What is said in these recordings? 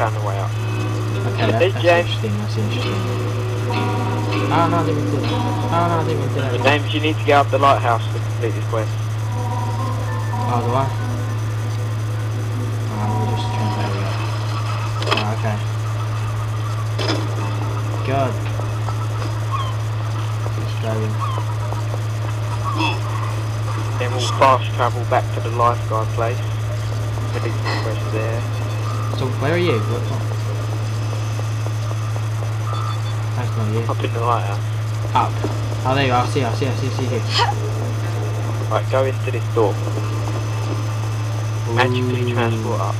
found the way up. Okay, that, that's James. interesting. That's interesting. Oh no, I didn't mean do that. Oh no, I didn't mean do The that. names you need to get up the lighthouse to complete this quest. Oh, do I? Oh, let me just translate it. Oh, okay. God. Australian. Then we'll fast travel back to the lifeguard place. Complete the quest there. So, where are you? What, what? That's not you. Up in the lighthouse. Up. Oh, there you are. I see, I see, I see, I see you. Right, go into this door. Magically transport up.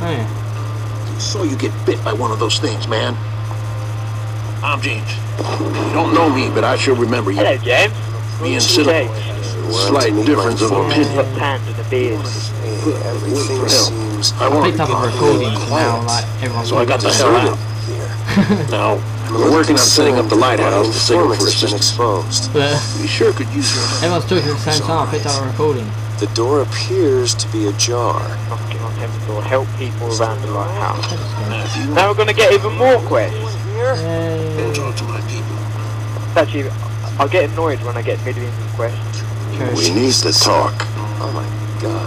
Oh, yeah. Saw you get bit by one of those things, man. I'm James. You don't know me, but I sure remember you. Hello, James. Me and Okay. Sinamoi. Slight difference of opinion. Got tan and a Hell, seems I I wanted picked to up a get recording, so quiet. now, like, So I got the hell out. Now, we're working on setting up the lighthouse to signal for Informant's been assistance. exposed. We sure could use your help. everyone's talking at the same time. I picked up a recording. The door appears to be ajar. Knocking on heaven's door. Help people around the lighthouse. That is good. If you Now we're going to get even more quests. Here? want talk to my people, Actually, I'll get annoyed when I get millions of quests. True. We need to talk. Oh my god.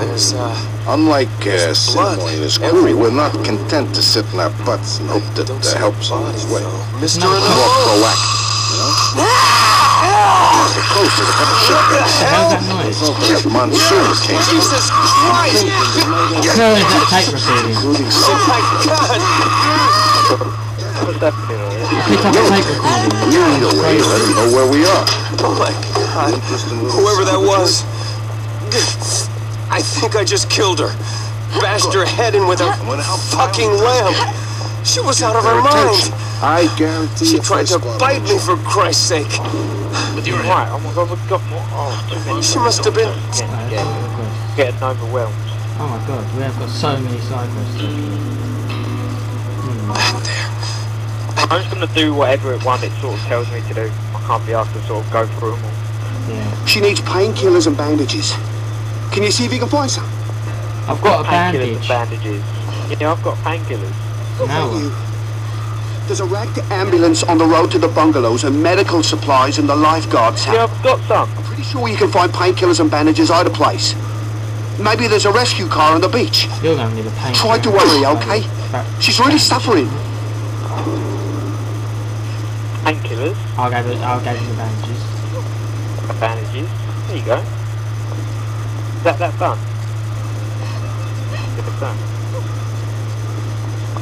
There's, uh, Unlike uh, There's blood Sinamoi and his crew, everywhere. we're not content to sit in our butts and hope that don't uh, see help's a on body, its way. though. Mr. No. More Enough? proactive, you know? The closer the better shipwrecks. The hell's that noise? That monsoon came. Jesus Christ! No, is that tape recording? Including Oh some my god! What's happening on it? I picked up a tape recording. Either way, let them know where we are. Oh my god. Interesting little Whoever that was. I think I just killed her. Bashed her head in with a fucking lamp. She was out of her mind. I guarantee She tried to bite me for Christ's sake. with your help. Right, oh my god, we've got more. Oh. She must have been- Getting, Right, that's getting, a good quest. getting overwhelmed. Oh my god, we have got so many side quests. to do. Hmm. Back there. I'm just going to do whatever it one it sort of tells me to do. I can't be asked to sort of go through them all. Yeah. She needs painkillers and bandages. Can you see if you can find some? I've got a painkillers and bandage. bandages. Yeah, I've got painkillers. Now Thank what? you. There's a wrecked ambulance on the road to the bungalows and medical supplies in the lifeguard's Yeah. I've got some. I'm pretty sure you can find painkillers and bandages either place. Maybe there's a rescue car on the beach. You're going to need a pain. Try to worry, okay? She's really suffering. Painkillers, I'll give it. I'll give you the bandages. Bandages. There you go. Is that that done? It's done.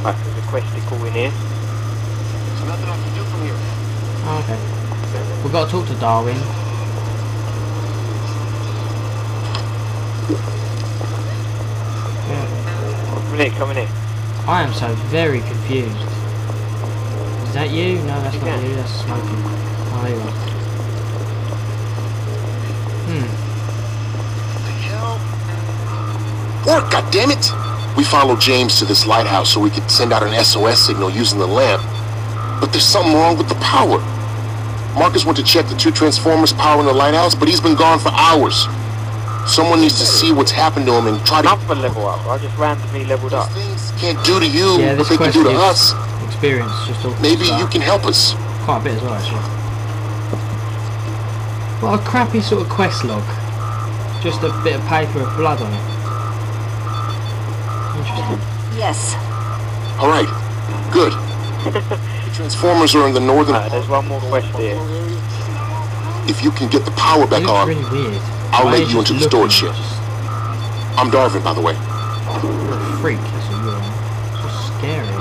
Right, there's a questicle in here. There's nothing I can do from here. Oh, okay. We've got to talk to Darwin. Yeah. Come in here, come in here. I am so very confused. Is that you? No, that's not Yeah. you. That's smoking. Oh, there you are. Work, it! We followed James to this lighthouse so we could send out an SOS signal using the lamp. But there's something wrong with the power. Marcus went to check the two transformers powering the lighthouse, but he's been gone for hours. Someone needs to see what's happened to him and try to... Another level up. I just randomly leveled up. Things can't do to you Yeah, what this they can do to us. experience. Just all Maybe you can help us. Quite a bit as well, actually. What a crappy sort of quest log. Just a bit of paper with blood on it. Interesting. Yes. All right, good. the transformers are in the northern... Right, there's one more quest here. If you can get the power back on, really weird. I'll Why let you into the storage ship. just- I'm Darvin, by the way. You're a freak, that's what you are. So scary.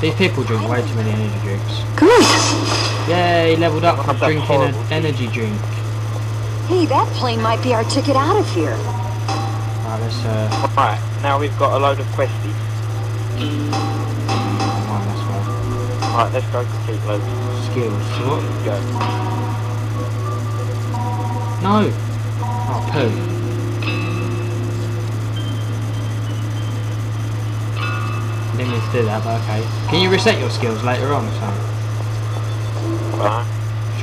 These people drink way too many energy drinks. Good. Yay, leveled up What from drinking an energy drink. Hey, that plane might be our ticket out of here. Right, let's, uh, Right, now we've got a load of questies. oh, that's fine. Right, let's go complete loads. Skills. So what? Go. No! Oh, poo. Didn't mean to do that, but okay. Can you reset your skills later on or something? Right.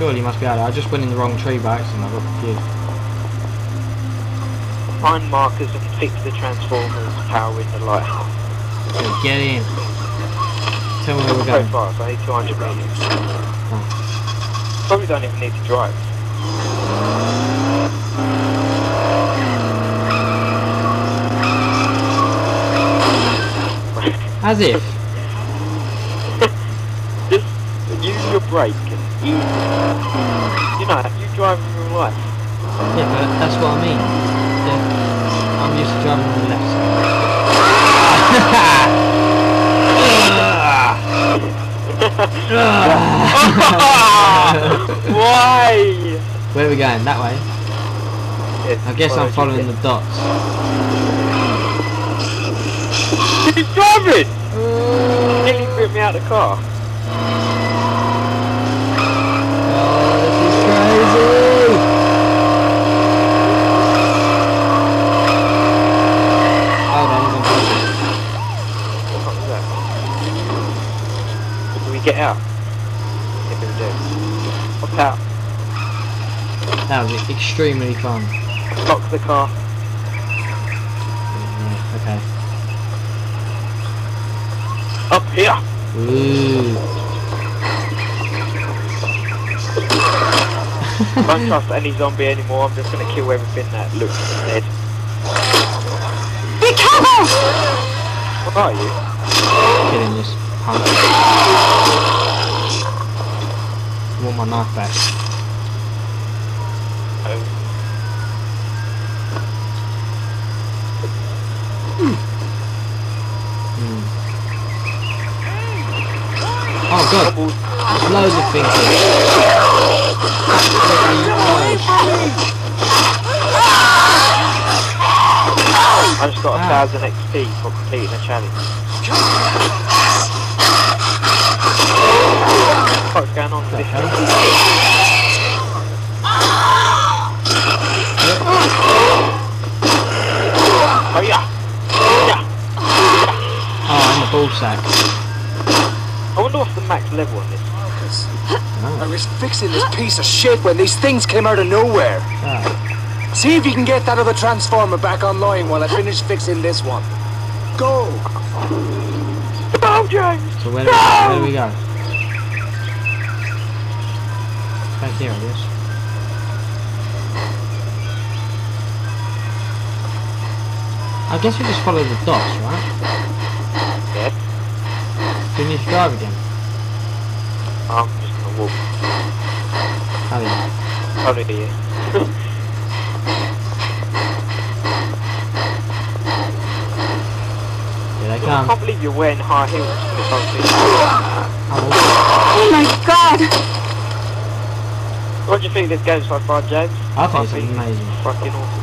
Surely you must be able to. I just went in the wrong tree by accident. I got confused. Find markers and fix the transformers power in the lighthouse. So get in. Tell me where we're So going. fast, I need 200 meters. Probably don't even need to drive. As if. Just use your brake ease. You know, you drive in real life. Yeah, but that's what I mean. Yeah. I'm used to driving on the left side. Why? Where are we going? That way? I guess I'm following the dots. He's driving! Nearly threw me out of the car. Oh, this is crazy! Hold on, I'm gonna What was that? Do we get out? Yeah, we do. Hop out. That was extremely fun. Lock the car. Yeah, okay. Up here! Ooh. Don't trust any zombie anymore. I'm just gonna kill everything that looks dead. Be careful! What are you? Killing this punk. I want my knife back. God, there's loads of things here. I just got a Ah. thousand XP for completing a challenge. What's going on with The this? hell? Oh yeah! Yeah! Oh, and the ball sack. I wonder what's the max level on this. I was fixing this piece of shit when these things came out of nowhere. Ah, See if you can get that other transformer back online while I finish fixing this one. Go! Oh, James! so where do, we, where do we go? Back here, I guess. I guess we just follow the dots, right? Yes. Do we need to drive again? I'm just gonna walk. Oh yeah. Probably here. Here they I come. can't believe you're wearing high heels for this. Oh, Oh my god! What do you think of this game so far, James? I think it's amazing. Fucking awesome.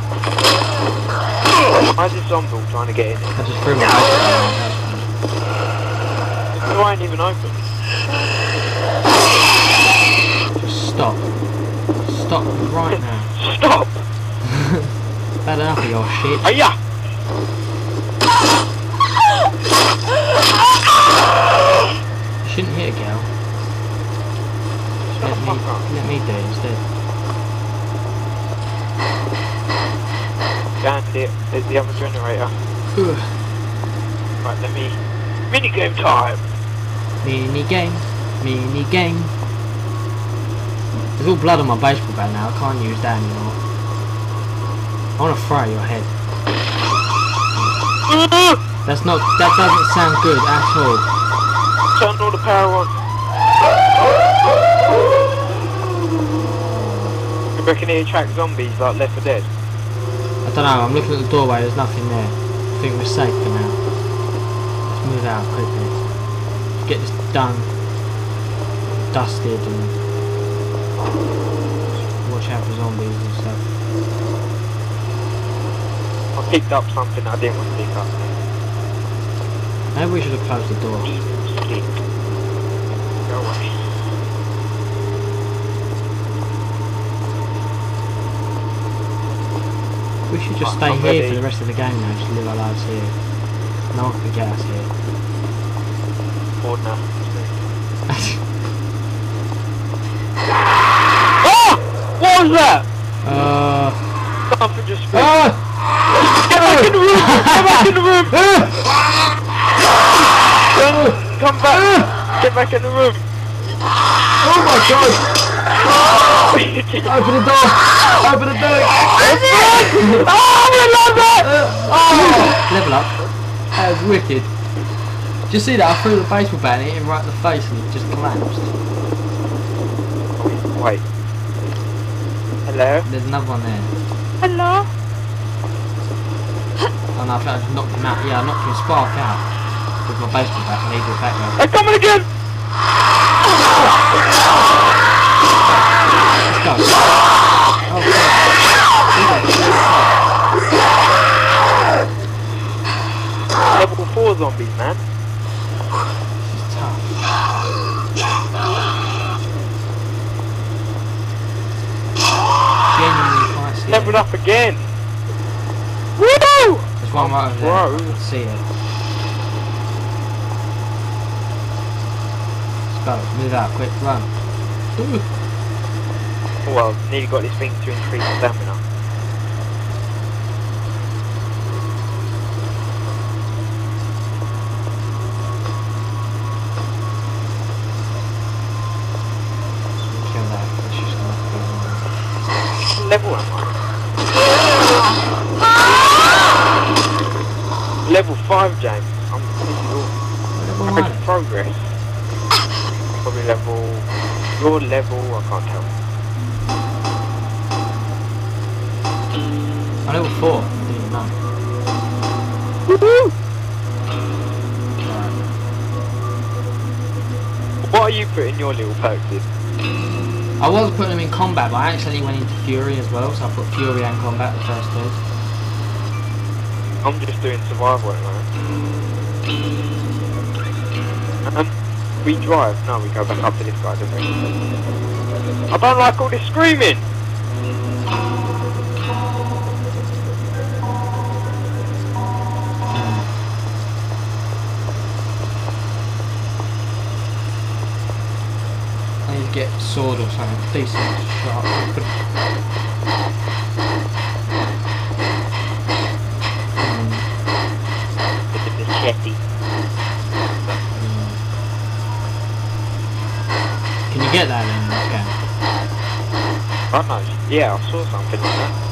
Why's this zombie all trying to get in? I just threw my baseball down. The door ain't even open. Just stop. Stop right now. Stop! Bad enough of your shit. Oh yeah! You shouldn't hit a girl. Let me, let me do it instead. It. There's the other generator. Right, let me... Minigame time! Mini game. Mini game. There's all blood on my baseball bat now. I can't use that anymore. I want to fry your head. That's not. That doesn't sound good at all. Turn all the power on. You reckon it attracts zombies like Left 4 Dead? I don't know. I'm looking at the doorway. There's nothing there. I think we're safe for now. Let's move out quickly. Get this done. Dusted and watch out for zombies and stuff. I picked up something I didn't want to pick up. Maybe we should have closed the door. Stick. Go away. We should just stay I'm here ready. for the rest of the game now. Just live our lives here. No one can get us here. Bored now. Was that? Uh. uh Something just screamed. Ah! Get back in the room! Get back in the room! Come back! Uh, uh, Get back in the room! Oh my god! Open the door! Open the door! oh, we love it! Oh! Level up. That was wicked. Did you see that? I threw the baseball bat and it hit him right in the face and it just collapsed. Wait. Hello? There's another one there. Hello? Oh no, I think I just knocked him out. Yeah, I knocked his spark out with my baseball bat and he did back there. They're coming again! Let's go. Oh, God. Level 4 zombies, man. This is tough. Genuinely quite scary. Leveled up again! Woo! There's one right over there. I can see it. Let's go. Move out. Quick. Run. Ooh. Well, nearly got this thing to increase stamina. Kill that. Let's just. Level am I? Level 5, James. I'm is Level one. progress. Probably level... Your level, I can't tell. I'm level four. I didn't even know. Right. What are you putting your little perks in? I was putting them in combat, but I actually went into Fury as well, so I put Fury and combat the first two. I'm just doing survival at the moment. Um, we drive. No, we go back up to this guy, don't we? I don't like all this screaming! I need to get sword or something decent, get that in this game? I know. Yeah, I saw something like that.